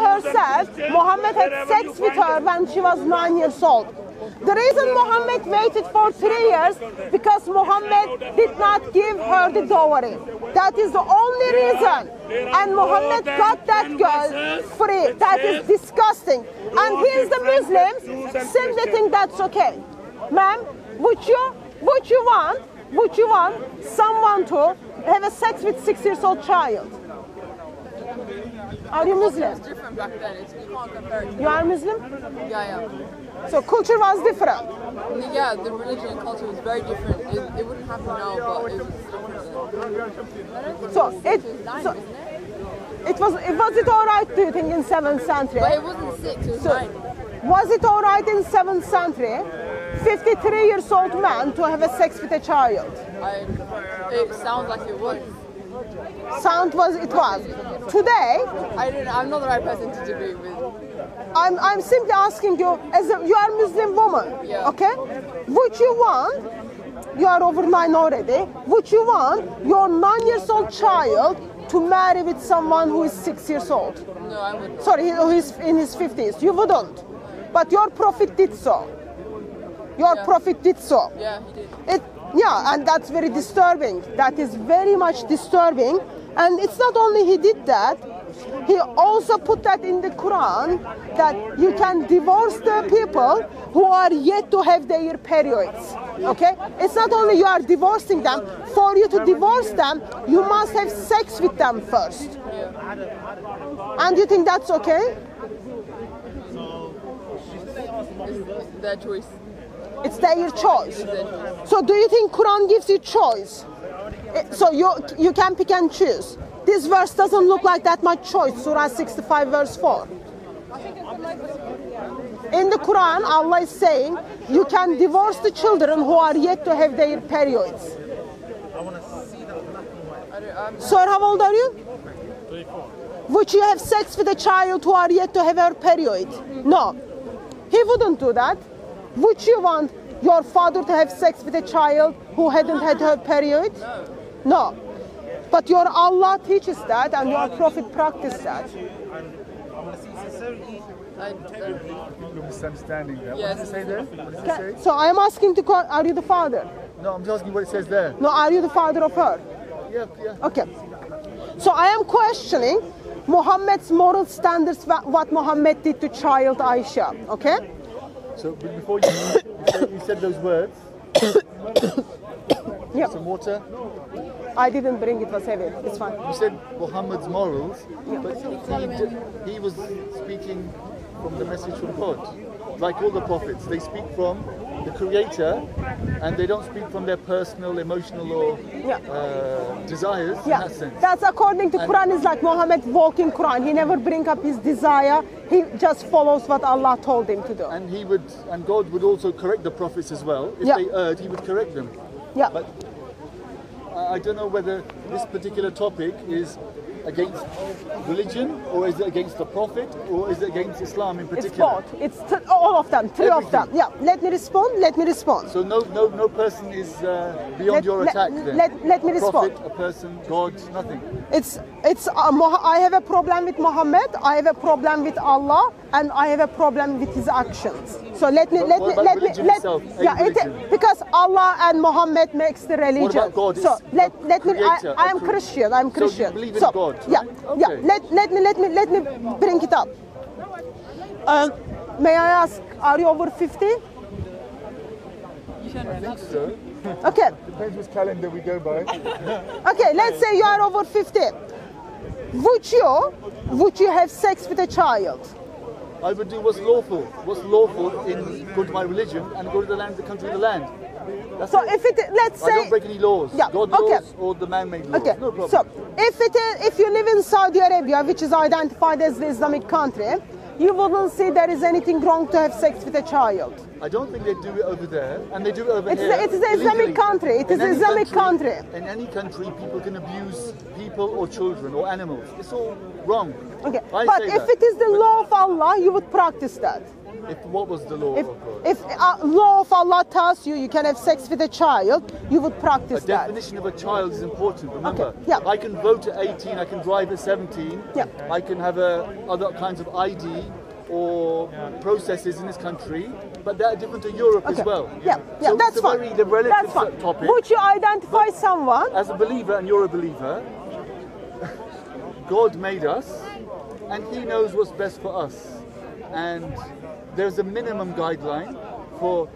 herself, Muhammad had sex with her when she was nine years old. The reason Muhammad waited for three years because Muhammad did not give her the dowry. That is the only reason. And Muhammad got that girl free. That is disgusting. And here's the Muslims simply think that's okay. Ma'am, would you would you want would you want someone to have a sex with six years old child? Are you Muslim? It's different back then. It's, you can't compare it. You are Muslim? yeah, yeah. So culture was different. Yeah, the religion and culture was very different. It, it wouldn't happen now, but it was different. So it It was so it? it was it was it all right do you think in seventh century? But it wasn't six, it was So, nine. was it all right in seventh century? 53 years old man to have a sex with a child. I, it sounds like it was. Sound was it was. Today, I don't know. I'm not the right person to debate with. I'm, I'm simply asking you, as a, you are a Muslim woman, Yeah. okay? Would you want, you are over nine already, would you want your nine years old child to marry with someone who is six years old? No, I wouldn't. Sorry, he's in his 50s. You wouldn't. But your prophet did so. Your Yeah. prophet did so. Yeah, he did. It, yeah, and that's very disturbing. That is very much disturbing. And it's not only he did that, he also put that in the Quran that you can divorce the people who are yet to have their periods. Okay? It's not only you are divorcing them, for you to divorce them, you must have sex with them first. And you think that's okay? It's their choice. It's their choice. So do you think Quran gives you choice? Eh, So you you can pick and choose. This verse doesn't look like that much choice. Surah 65 verse 4. In the Quran, Allah is saying you can divorce the children who are yet to have their periods. Sir, how old are you? 34. Would you have sex with a child who are yet to have her period? No. He wouldn't do that. Would you want your father to have sex with a child who hadn't had her period? No. But your Allah teaches that and your Prophet practiced that. I, You're misunderstanding there. Yes. What does it say there? What does it Ca- say? So I am asking to call, are you the father? No, I'm just asking what it says there. No, are you the father of her? Yeah, yeah. Okay. So I am questioning Muhammad's moral standards, what Muhammad did to child Aisha. Okay? So before you, you, said, you said those words, Yeah. some water. I didn't bring it, was heavy. It's fine. You said Muhammad's morals, but he, he was speaking from the message from God. Like all the prophets, they speak from the Creator, and they don't speak from their personal, emotional, or Yeah. uh, desires Yeah, in that sense. that's according to And- Quran. Is like Muhammad walking Quran. He never bring up his desire. He just follows what Allah told him to do. and he would, and God would also correct the prophets as well. If Yeah. they erred, He would correct them. Yeah, But I don't know whether this particular topic is against religion, or is it against the Prophet, or is it against Islam in it's particular? both. It's all of them, three of them. Yeah. Let me respond. Let me respond. So no, no, no person is uh, beyond Let- your let- attack. then. let- let me a prophet, respond. a person, God, nothing. It's it's. Uh, I have a problem with Muhammad. I have a problem with Allah, and I have a problem with his actions. So let me But let what me about let me religion let itself? Yeah. It, because Allah and Muhammad makes the religion. about God? So It's let let me. I, creator I am Christian. I'm So you Christian. believe in So, God, Yeah. right? Yeah. Okay. Let let me let me let me bring it up. Uh, may I ask? Are you over 50? I think so. Okay. Depends which calendar we go by. Okay, let's say you are over 50. Would you, would you have sex with a child? I would do what's lawful. What's lawful in go to my religion and go to the land, the country of the land. That's So it. if it, let's say. I don't break any laws. Yeah, God okay. laws or the man-made laws. okay, No problem. so if it is, if you live in Saudi Arabia, which is identified as the Islamic country, you wouldn't see there is anything wrong to have sex with a child. I don't think they do it over there, and they do it over It's here. a- it is an Islamic country. It In is an Islamic country. In any country, people can abuse people or children or animals. It's all wrong. Okay. I But if that. it is the law of Allah, you would practice that. If what was the law If of God? if uh, law of Allah tells you you can have sex with a child, you would A practice that. The definition of a child is important. Remember, Okay, yeah. I can vote at 18, I can drive at 17, Yeah. I can have uh, other kinds of ID or processes in this country, but they're different to Europe Okay. as well. Yeah, yeah, So that's it's a fine. very that's fine. topic. Would you identify someone? As a believer, and you're a believer, God made us, and He knows what's best for us. And there's a minimum guideline for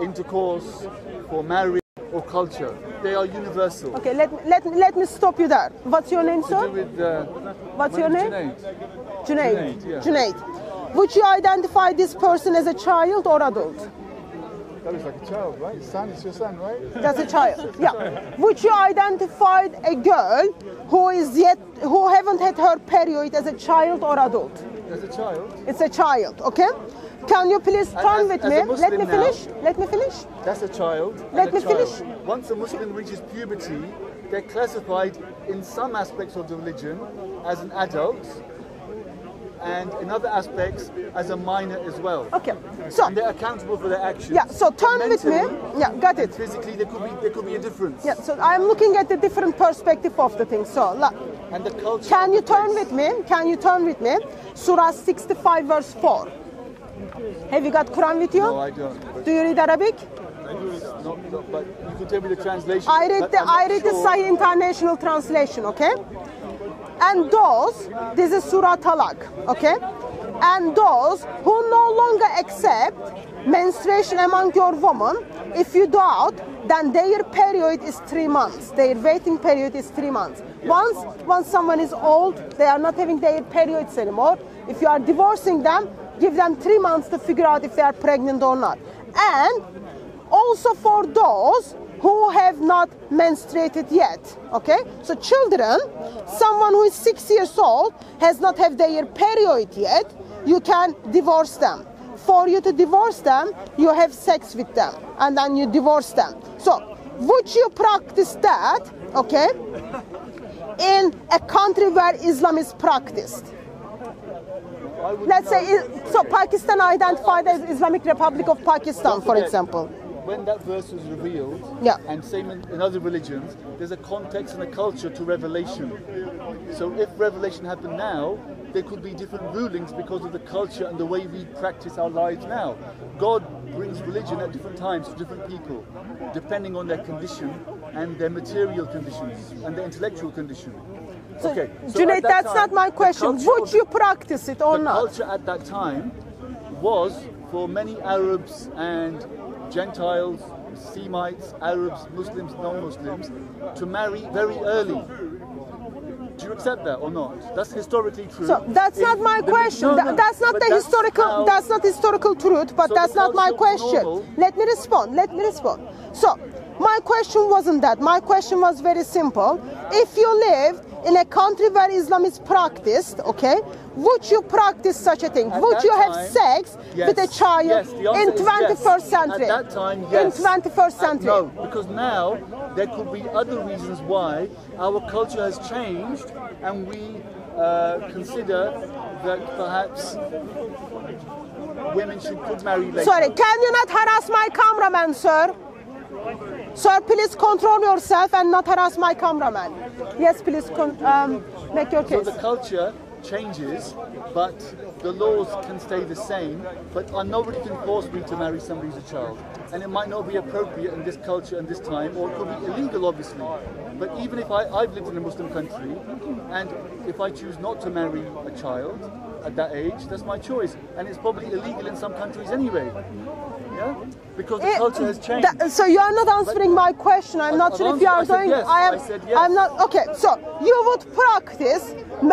intercourse, for marriage, or culture. They are universal. Okay, let, let, let me stop you there. What's your name, sir? with uh, What's your name? Junaid. Junaid. Junaid, yeah. Junaid. Would you identify this person as a child or adult? That looks like a child, right? Your son, it's your son, right? That's a child. Yeah. Would you identify a girl who is yet who haven't had her period as a child or adult? As a child, It's a child, okay? Can you please As- turn as- with as me? Let me now- finish. Let me finish. that's a child. Let a me child. finish. Once a Muslim reaches puberty, they're classified in some aspects of the religion as an adult, and in other aspects as a minor as well. Okay. So And they're accountable for their actions. yeah, so turn with me. Yeah, got it. Physically, there could be there could be a difference. Yeah, so I'm looking at the different perspective of the thing. So la- And the culture. can you turn place. with me? Can you turn with me? Surah 65 verse 4. Have you got Quran with you? No, I don't. Do you read Arabic? not, not, but you can tell me the translation. I read the I read the sure. Sahih International Translation, okay? And those, this is Surah Talaq, okay? And those who no longer accept menstruation among your women, if you doubt, then their period is three months. Their waiting period is three months. Once once someone is old, they are not having their periods anymore. If you are divorcing them, give them three months to figure out if they are pregnant or not. And also for those who have not menstruated yet okay? So children someone who is six years old has not have their period yet you can divorce them. For you to divorce them you have sex with them and then you divorce them. So would you practice that okay in a country where islam is practiced? Let's say so pakistan identified as islamic republic of pakistan for example When that verse was revealed, Yeah. and same in, in other religions, there's a context and a culture to revelation. So if revelation happened now, there could be different rulings because of the culture and the way we practice our lives now. God brings religion at different times to different people, depending on their condition and their material conditions and their intellectual condition. okay, so Junaid, that that's time, not my question. Would you practice it or the not? culture at that time was for many Arabs and Gentiles, Semites, Arabs, Muslims, non-Muslims, to marry very early. Do you accept that or not? That's historically true. So that's In not my question. no, no, that's not the that's historical. how- that's not historical truth. But So that's not my question. normal. Let me respond. Let me respond. So my question wasn't that. My question was very simple. If you lived in a country where Islam is practiced, okay, would you practice such a thing? At would you have time, sex with a child yes, in 21st yes. century? At that time, yes. In 21st Uh, century. no, because now there could be other reasons why our culture has changed, and we uh, consider that perhaps women should could marry later. Sorry, can you not harass my cameraman, sir? Sir, please control yourself and not harass my cameraman. Yes, please con- um, make your case. So the culture changes, but the laws can stay the same. But nobody can force me to marry somebody who's a child, and it might not be appropriate in this culture and this time, or it could be illegal, obviously. But even if I, I've lived in a Muslim country, and if I choose not to marry a child at that age, that's my choice, and it's probably illegal in some countries anyway. Yeah, because the Eh, culture has changed. that- so you are not answering my question. I'm I- not sure if you are answered- I said doing. yes. I am. I said yes. I'm not. Okay, so you would practice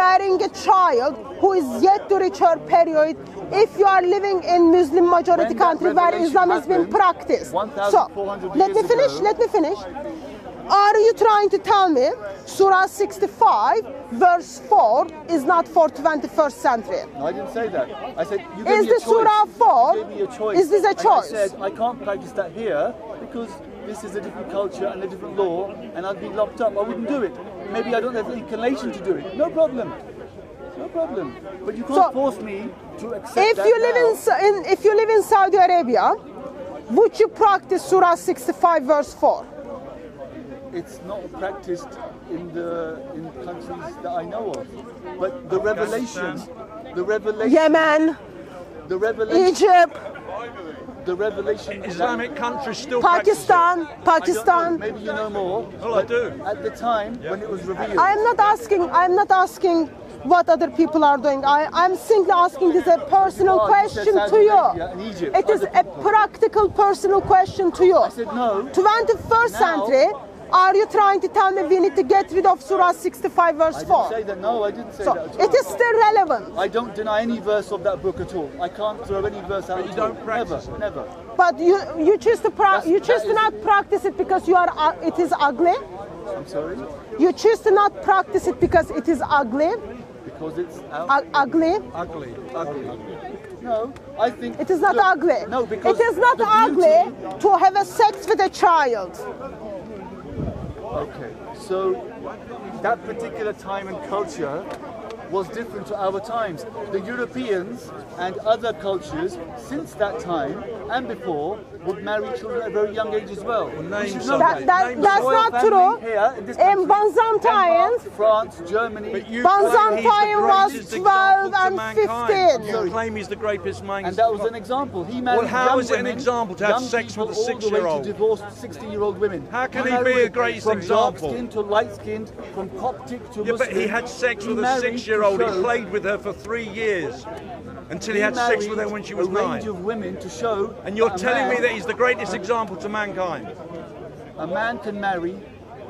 marrying a child who is yet to reach her period if you are living in Muslim majority When country where Islam has been practiced. So let me finish. ago- Let me finish. Are you trying to tell me Surah 65, verse 4 is not for 21st century? No, I didn't say that. I said you Is gave me a the Surah choice. four- You gave me a choice. is this a And choice? I said I can't practice that here because this is a different culture and a different law, and I'd be locked up. I wouldn't do it. Maybe I don't have the inclination to do it. No problem. No problem. But you can't So, force me to accept If that you live in if you live in Saudi Arabia, would you practice Surah 65, verse 4? It's not practiced in the in countries that I know of. But the revelation, the revelation, Yemen, the revelation, Egypt, the revelation. Islamic countries still practice it. Pakistan, know, Pakistan. Maybe you know more. Well, I do. At the time when it was revealed, I'm not asking. I'm not asking what other people are doing. I, I'm simply asking this a personal Oh, question to you. Egypt, It is other a practical, personal question to you. I said no. 21st Now- century. Are you trying to tell me we need to get rid of Surah 65, verse 4? I didn't 4? say that. No, I didn't say So that. at it still relevant. I don't deny any verse of that book at all. I can't throw any verse out. But you don't all. practice Never, never. But you you choose to pra- That's- you choose to not practice it because you are uh, it is ugly. I'm sorry You choose to not practice it because it is ugly. because it's out. U- ugly. Ugly, ugly. no, I think It is not look, ugly. No, because it is not ugly to have a sex with a child. Okay, so that particular time and culture was different to our times. The Europeans and other cultures since that time and before would marry children at a very young age as well. name We should some know That, that, Name that's not true. Here in, this In country, France, Germany, But you Byzantine claim he's the was greatest 12 and 15. You claim he's the greatest man. and that was an example. He married Well, how young is it an women, example to have sex with a six-year-old? to divorced 60-year-old women. How can he married be a greatest from example? dark skin to light skinned, from Coptic to Yeah, but Muslim. he had sex He with a six-year-old. He played with her for three years until he, had sex with her when she was a range nine. of women to show. And you're telling me man- that he's the greatest example to mankind. a man can marry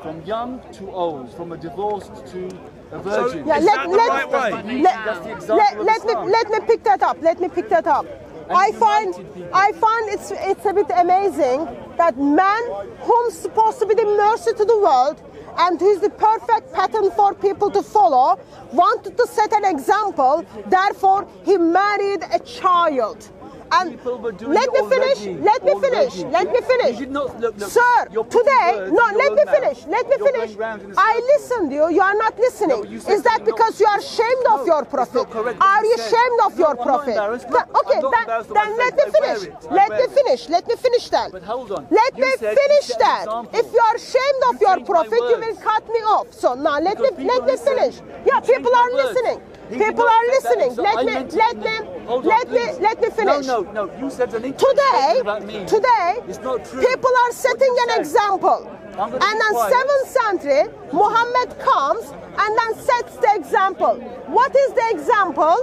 from young to old, from a divorced to a virgin. Yeah, Is let, that the let, right way? That's the beauty, let, that's the example let, of let me let me pick that up. Let me pick that up. I find. I find it's it's a bit amazing that man who's supposed to be the mercy to the world and who's the perfect pattern for people to follow wanted to set an example. Therefore, he married a child. And People were doing let me finish. already, Let me already. finish. Let me finish. You did not- look, look, Sir, today, no, your let me mouth. finish. Let me You're finish. I listened you. You are not listening. No, Is that something not- because you are ashamed of No, your it's prophet? Are you ashamed of No, your I'm prophet? Th- okay, then, of then let me finish. Let me finish. Let me finish then. But hold on. Let me finish that. If you are ashamed of You your prophet, you will cut me off. So now let Because me let me finish. Yeah, people are listening. People are listening. so Let me let me on, let me let me finish. No, no, no. You said incorrect Today, today, it's not true. people are setting an said. example. And then 7th century, Muhammad comes and then sets the example. What is the example?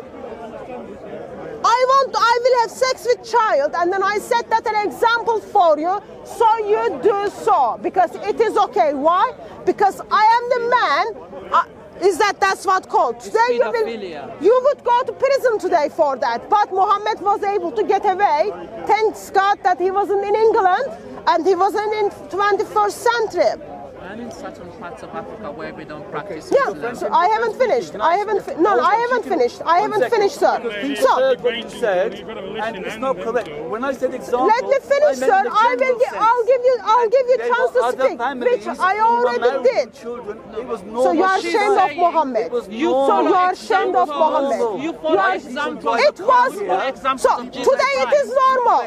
I want, I will have sex with child, and then I set that an example for you, so you do so because it is okay. Why? Because I am the man. Uh, is that that's what called? Today you will, you would go to prison today for that, but Muhammad was able to get away. Thanks God that he wasn't in England and he wasn't in 21st century. I'm in certain parts of Africa where we don't practice Yeah, so I haven't finished. I haven't. Fi- no, no, I haven't finished. I haven't finished, sir. He So heard what you said, and it's not correct. When I said example, let me finish, I sir. meant in the I will. general Gi- I'll give you. I'll give you chance to speak, which I already did. Children. It was So you are ashamed of saying Muhammad. You. So you are ashamed of examples. Muhammad. You You follow are- examples. It was. Follow So today it is normal.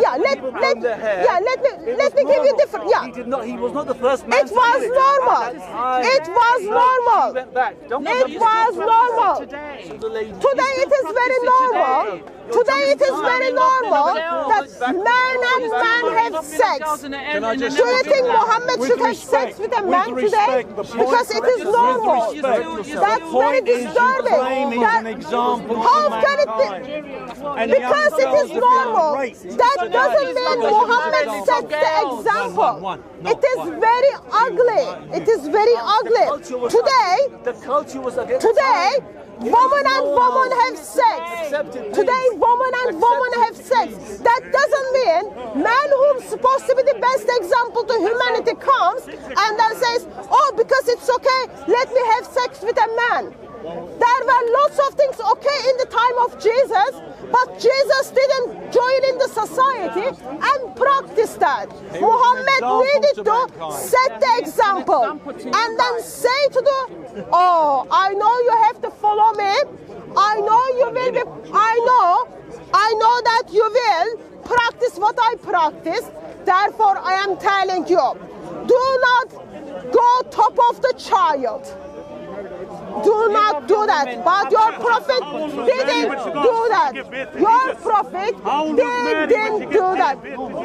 Yeah, let let comb their hair. yeah let me let me give you normal. different. He Yeah, did not. He was not the first man. It was normal. At that time. It was normal. went back. Don't go It was normal. Today it is very normal. Today it is very normal that men and men have sex. Can I just Do you think With Muhammad should have sex with a man today? respect, the point- Because it is normal. That's very point is you disturbing. That- How can it be? Because it is normal. That doesn't mean Muhammad sets the example. It is very ugly. It is very ugly. Today, the culture was against Today. Woman and woman have sex. Today, woman and woman have sex. That doesn't mean man who's supposed to be the best example to humanity comes and then says, oh, because it's okay, let me have sex with a man. There were lots of things okay in the time of Jesus, but Jesus didn't join in the society and practice that. He Muhammad needed to to set the example and then say to the, oh, I know you have to follow me. I know you will be, I know, I know that you will practice what I practice. Therefore, I am telling you, do not go top of the child. Do not do that. But your prophet didn't do that. Your prophet didn't do that.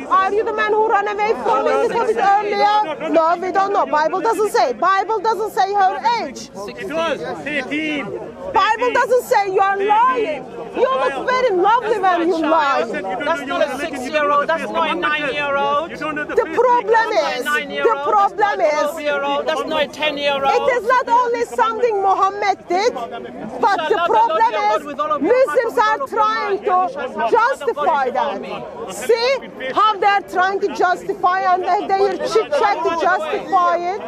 Are you the man who ran away from me little bit earlier? No, we don't know. Bible doesn't say. Bible doesn't say her age. It was 13. Bible doesn't say you are lying. You look very lovely when you lie. That's not a six-year-old. That's not a nine-year-old. The problem is, the problem is, Twelve-year-old. That's not a ten-year-old. It is not only something Muhammad did, but the problem is Muslims are trying to justify that. See how they're trying to justify and they, they chit chat to justify it.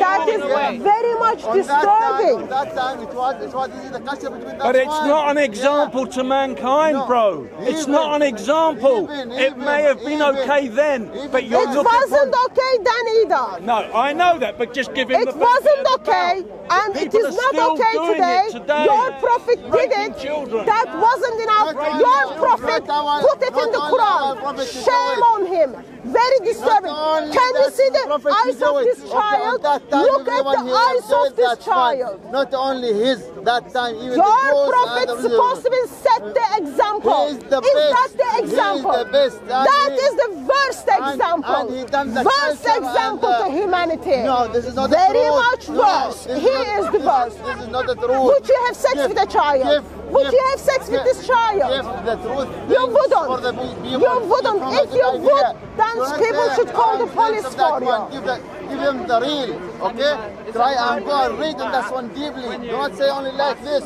That is very much that time, disturbing. that time it was, it was this is the culture between that But it's not an example to mankind, No. bro. It's Even- not an example. even- it may have been even- okay then, even- but you're It looking wasn't for... okay then either. No, I know that, but just give him It the benefit wasn't okay, doubt. and it People is are not okay today. today. Your prophet did Raping it. children. That wasn't enough. Not Your children, prophet put it in the Quran. prophet to do Shame on him. Very disturbing. Can you see the eyes of this child? Look at the eyes of this child. Not only his, that time, even Your prophet and supposed to be set the example. He is the is best. that the He is example? the best. That is the worst example. the worst example to humanity. No, this is not the Very much worse. he is the worst. This is not the truth. Would you have sex with a child? Would you have sex with this child? the truth You wouldn't. the. You wouldn't. If you the would, then people should call the police for one." you. Give, the, give him the real, okay? Try and go and read in this one deeply. Do not say only like this.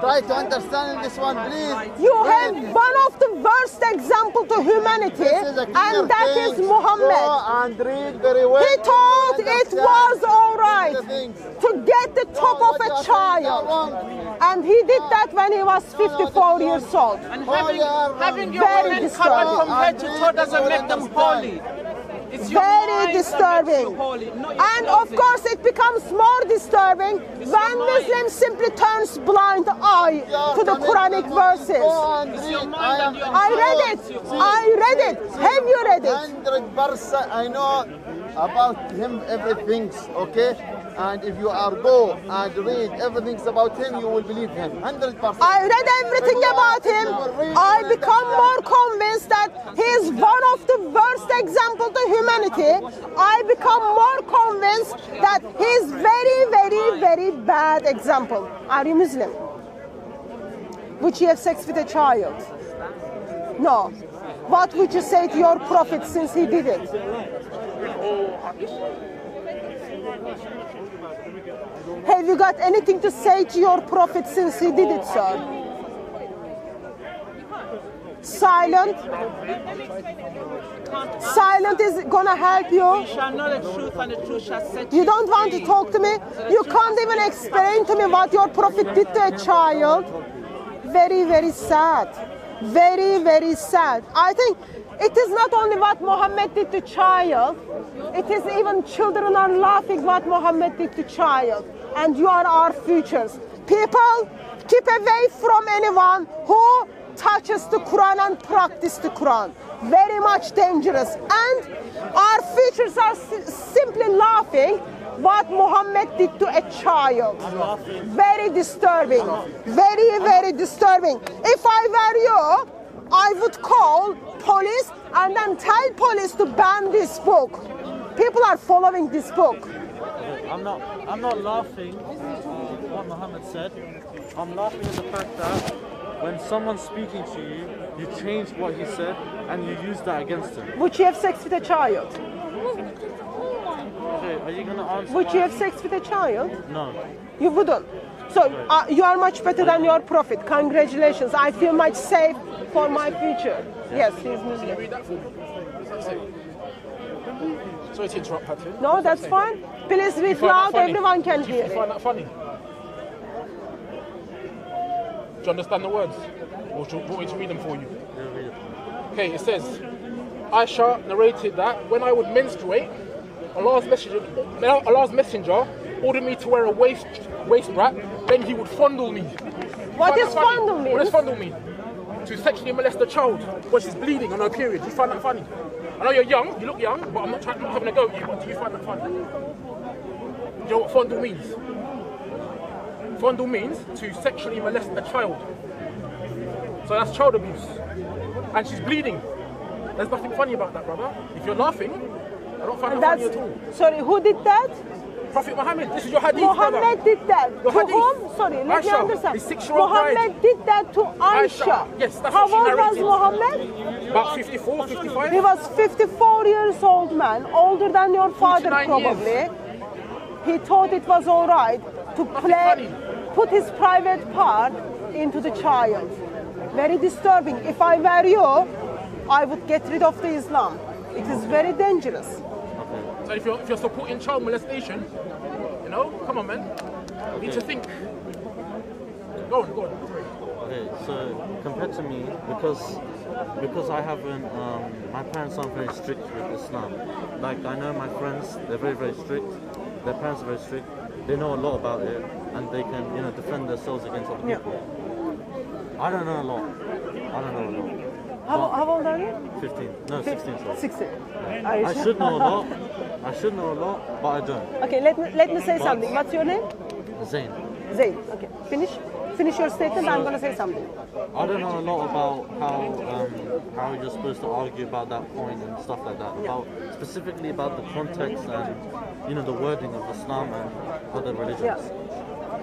Try to understand this one, please. You Read. have one of the worst example to humanity, This is a clear and that thing. is Muhammad. And read very well. He thought it was all right to get the top No, of a you are saying is child. And he did ah. that when he was 54 years old. And having, they are having your Very women disturbing. covered from head to toe doesn't make them holy. It's your Very mind that makes disturbing. you holy, not your And of clothing. course it becomes more disturbing when mind. Muslims simply turns blind eye Yeah, to the Quranic the verses. It's your mind I and your I read it. I read it. Have you read it? Hundred percent. I know about him everything. Okay, and if you are go and read everything about him, you will believe him. Hundred percent. I read everything about him. I become more convinced that he is one of the worst example to humanity. I become more convinced that he is very, very, very bad example. Are you Muslim? Would you have sex with a child? No. What would you say to your prophet since he did it? Have you got anything to say to your prophet since he did it, sir? Silent. Silent is gonna help You you. don't want to talk to me? You can't even explain to me what your prophet did to a child. Very, very sad. Very, very sad. I think it is not only what Muhammad did to child, it is even children are laughing what Muhammad did to child. And you are our futures. People, keep away from anyone who touches the Quran and practice the Quran. Very much dangerous. And our futures are simply laughing what Muhammad did to a child. Very disturbing. Very, very disturbing. If I were you, I would call police and then tell police to ban this book. People are following this book. I'm not. I'm not laughing at what Muhammad said. I'm laughing at the fact that when someone's speaking to you, you change what he said and you use that against him. Would you have sex with a child? Okay, are you gonna answer? Would you have sex with a child? No. You wouldn't. So uh, you are much better than your prophet. Congratulations. I feel much safe for my future. Yes, he's Muslim. Read that for me. What's that say? Sorry to interrupt, Patrick. No, that's fine. Please read that loud. Everyone can Do you hear find that funny? Do you understand the words? Or should, want me to read them for you? Okay, it says, Aisha narrated that when I would menstruate, Allah's messenger, Allah's messenger ordered me to wear a waist waist wrap. Then he would fondle me. What does fondle mean? What does fondle mean? To sexually molest a child when she's bleeding on her period. Do you find that funny? I know you're young, you look young, but I'm not, trying, not having a go at you. But do you find that funny? Do you know what fondle means? Fondle means to sexually molest a child. So that's child abuse. And she's bleeding. There's nothing funny about that, brother. If you're laughing, I don't find it funny at all. sorry. Who did that? Prophet Muhammad, this is your hadith, brother. Muhammad did that. Your to hadith. whom? Sorry, let me Aisha, understand. the six-year-old Muhammad bride. did that to Aisha. Aisha, yes, that's How old was. Muhammad? About 54, 55? He was 54 years old man, older than your father probably. years. He thought it was all right to play, put his private part into the child. Very disturbing. If I were you, I would get rid of the Islam. It is very dangerous. So if you're, if you're supporting child molestation, you know, come on, man. You need to think. Go on, go on. Sorry. Okay, so compared to me, because because I haven't, um, my parents aren't very strict with Islam. Like I know my friends, they're very very strict. Their parents are very strict. They know a lot about it, and they can you know defend themselves against other Yeah. people. I don't know a lot. I don't know a lot. How, how old are you? 15, no 16. Sorry. 16. Are you I should know a lot. I should know a lot, but I don't. Okay, let me, let me say something. What's your name? Zain. Zain. Okay, finish. Finish your statement. I'm going to say something. I don't know a lot about how um, how you're supposed to argue about that point and stuff like that. About specifically about the context and you know the wording of Islam and other religions. Yeah.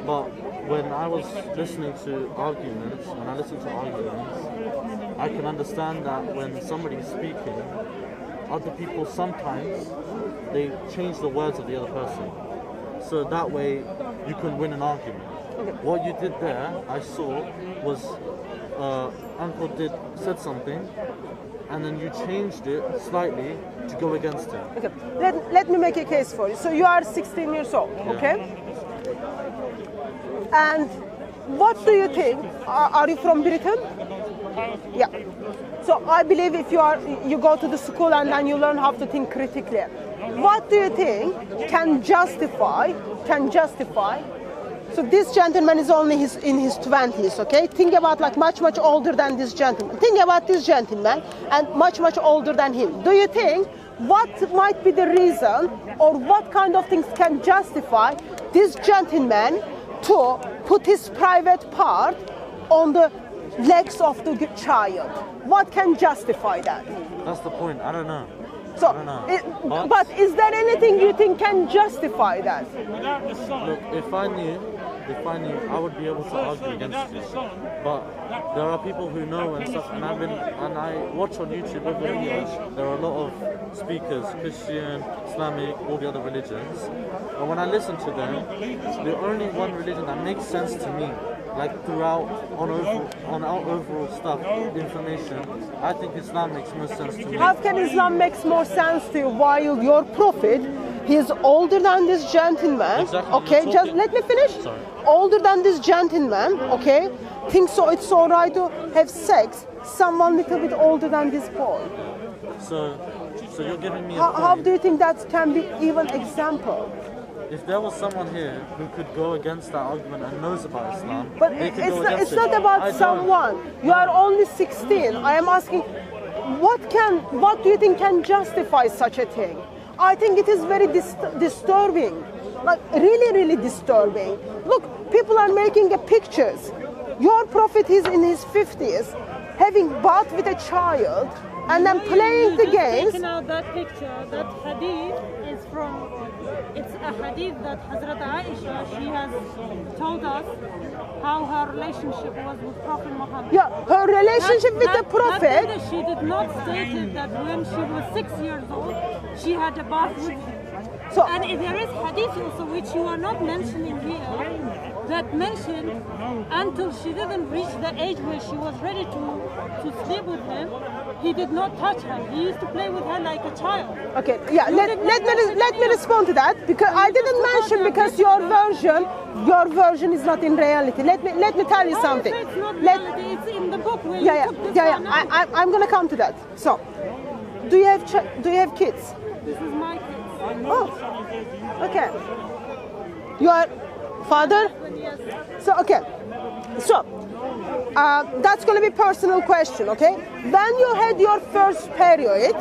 But when I was listening to arguments, when I listen to arguments, I can understand that when somebody's speaking, other people sometimes they change the words of the other person. So that way you can win an argument. What you did there, I saw, was uh, Uncle did said something, and then you changed it slightly to go against him. Okay, let, let me make a case for you. So you are 16 years old, okay? And what do you think? Are, are you from Britain? Yeah. So I believe if you are, you go to the school and then you learn how to think critically. What do you think can justify? Can justify? So this gentleman is only his, in his 20s, okay? Think about like much, much older than this gentleman. Think about this gentleman and much, much older than him. Do you think what might be the reason or what kind of things can justify this gentleman to put his private part on the legs of the child? What can justify that? That's the point. I don't know. So, I don't it, But- but is there anything you think can justify that? Look, if I knew, if I knew, I would be able to argue against you. But there are people who know and stuff, and I've been, and I watch on YouTube every year. There are a lot of speakers, Christian, Islamic, all the other religions. And when I listen to them, the only one religion that makes sense to me, like throughout on over, on our overall stuff, information, I think Islam makes most sense to me. How can Islam makes more sense to you while your prophet, he's older than this gentleman, Exactly, okay, just let me finish. Sorry. Older than this gentleman, okay, thinks so it's alright to have sex, someone little bit older than this boy. So, so you're giving me a How, how do you think that can be even example? If there was someone here who could go against that argument and knows about Islam, But they it- could it's go not, against it's not about I don't. someone. You are only 16. I am asking, what can, what do you think can justify such a thing? I think it is very dis- disturbing, like really, really disturbing. Look, people are making a pictures. Your prophet is in his 50s, having bath with a child, and then playing the just games. Taken out that picture. That hadith is from. It's a hadith that Hazrat Aisha she has told us how her relationship was with Prophet Muhammad. Yeah, her relationship with the prophet. that she did not state that when she was six years old, she had a bath with him. So- and if there is hadith also which you are not mentioning here, that mentioned until she didn't reach the age where she was ready to, to sleep with him, he did not touch her. He used to play with her like a child. Okay, yeah, You let, let, me, let me respond to that because I didn't mention because your version, your version is not in reality. Let me let me tell you something. is it not Let, reality? It's in the book yeah, you yeah, yeah, yeah. I, I, I'm gonna come to that. So, do you have ch- do you have kids? This is my kids. Oh, okay. Your father? Yes. So okay, so uh, that's going to be personal question. Okay, when you had your first period,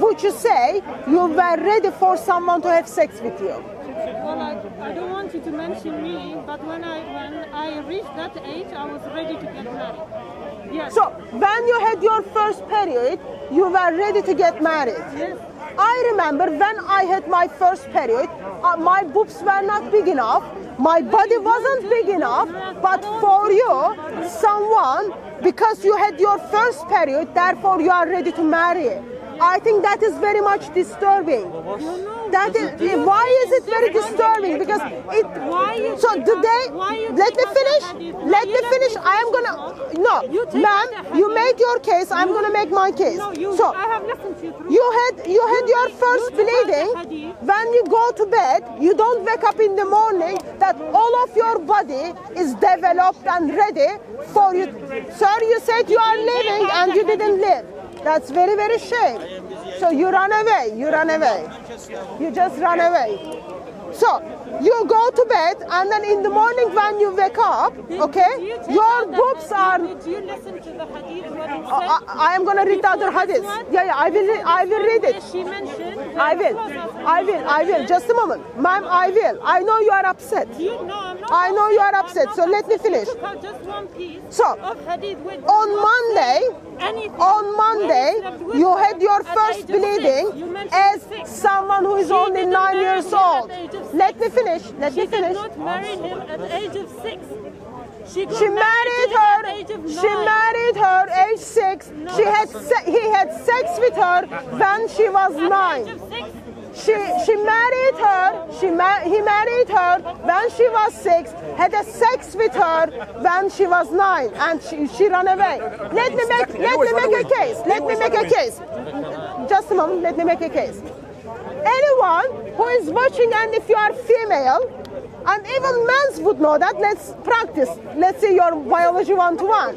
would you say you were ready for someone to have sex with you? Well, I, I don't want you to mention me, but when I when I reached that age, I was ready to get married. Yes. So when you had your first period, you were ready to get married. Yes. I remember when I had my first period, uh, my boobs were not big enough, my body wasn't big enough, but for you, someone, because you had your first period, therefore you are ready to marry. I think that is very much disturbing. That is why is it very disturbing? Because it. Why you So do they? Let me take out the finish. Let me finish. I am gonna. No, ma'am. You make your case. I'm gonna make my case. No, you. So I have listened to you had you had You your first you take out the bleeding. When you go to bed, you don't wake up in the morning that all of your body is developed and ready for you. Sir, you said you are living and you didn't live. That's very very shame. So you run away. You run away. You just run away. So you go to bed and then in the morning when you wake up, Did- okay, you your the are Did you listen to the hadith? Oh, I. I am gonna read the other hadith. Yeah, yeah, I will, re- I will read it. She mentioned. I will, I will, I will. Just a moment, ma'am. I will. I know you are upset. You, no, I'm not I know you are upset, so let me finish. just one piece So, of hadith which On Monday, on Monday, you slept with you her had your first bleeding as someone who is She only nine years old. Let me finish. Let She me did finish. not marry him at the age of six. She, She married her. Age She married her age six. She had he had sex with her when she was nine. She she married her. She ma- he married her when she was six. Had a sex with her when she was nine, and she, she ran away. Let me make let me make a case. Let me make a case. Just a moment. Let me make a case. Anyone who is watching, and if you are female, and even men would know that. Let's practice. Let's say your biology one to one.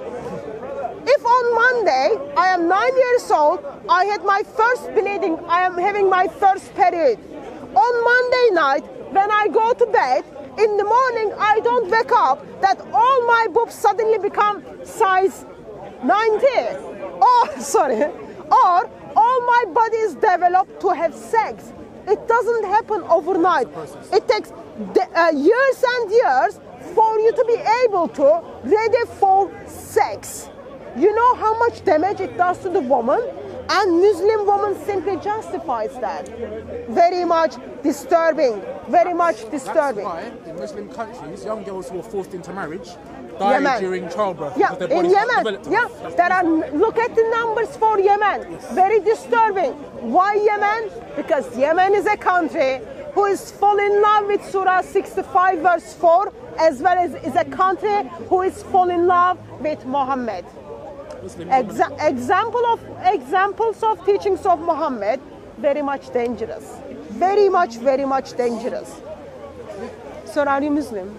If on Monday I am nine years old, I had my first bleeding, I am having my first period. On Monday night, when I go to bed, in the morning I don't wake up that all my boobs suddenly become size 90. Or, sorry, or all my body is developed to have sex. It doesn't happen overnight. It takes de- uh, years and years for you to be able to ready for sex. You know how much damage it does to the woman? And Muslim woman simply justifies that. Very much disturbing. Very much disturbing. That's why in Muslim countries, young girls who are forced into marriage die Yemen. during childbirth Yeah, in Yemen. Yeah, there are. Look at the numbers for Yemen. Very disturbing. Why Yemen? Because Yemen is a country who is fall in love with Surah 65 verse 4, as well as is a country who is fall in love with Muhammad. Muslim Exa- example of examples of teachings of Muhammad, very much dangerous. Very much, very much dangerous. So are you Muslim?